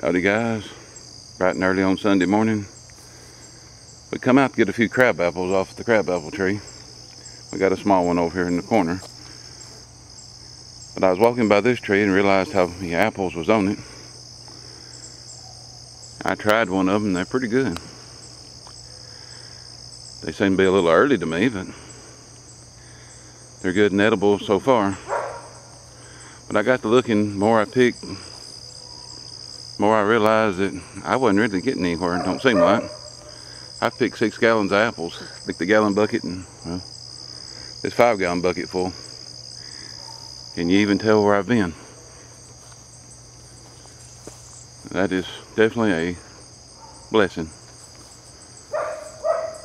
Howdy guys, bright and early on Sunday morning. We come out to get a few crab apples off the crab apple tree. We got a small one over here in the corner. But I was walking by this tree and realized how many apples was on it. I tried one of them, they're pretty good. They seem to be a little early to me, but they're good and edible so far. But I got to looking, more I picked, more I realized that I wasn't really getting anywhere, don't seem like. I picked six gallons of apples, picked the gallon bucket and, well, this five gallon bucket full. Can you even tell where I've been? That is definitely a blessing.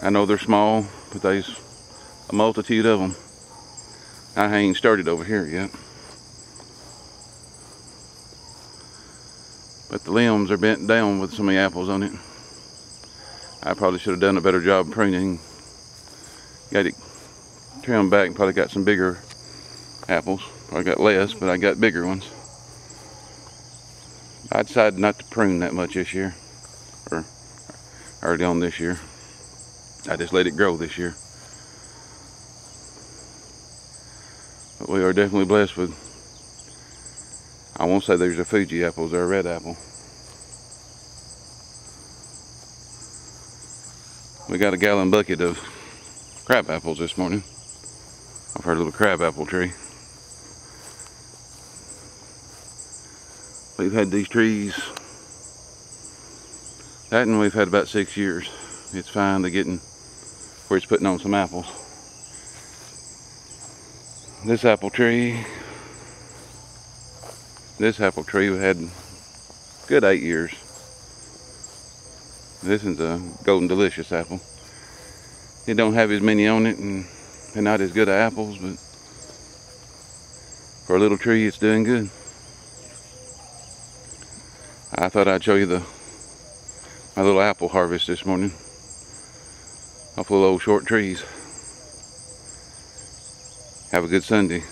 I know they're small, but there's a multitude of them. I ain't started over here yet. But the limbs are bent down with so many apples on it. I probably should have done a better job pruning. Got it trimmed back probably got some bigger apples. I got less, but I got bigger ones. I decided not to prune that much this year, or early on this year. I just let it grow this year. But we are definitely blessed with, I won't say there's a Fuji apples, they're a red apple. We got a gallon bucket of crab apples this morning I've off our little crab apple tree. We've had these trees, that and we've had about six years. It's finally getting where it's putting on some apples. This apple tree, this apple tree had good eight years. This is a golden delicious apple. It don't have as many on it and they're not as good apples, but for a little tree it's doing good. I thought I'd show you the my little apple harvest this morning off little old short trees. Have a good Sunday.